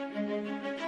Música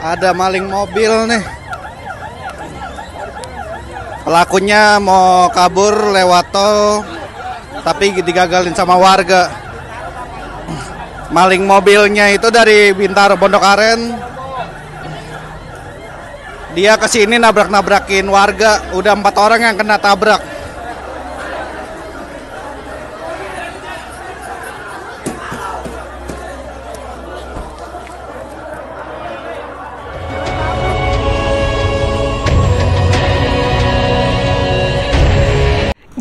Ada maling mobil nih. Pelakunya mau kabur lewat tol, tapi digagalin sama warga. Maling mobilnya itu dari Bintaro Pondok Aren. Dia ke sini nabrak-nabrakin warga. Udah empat orang yang kena tabrak.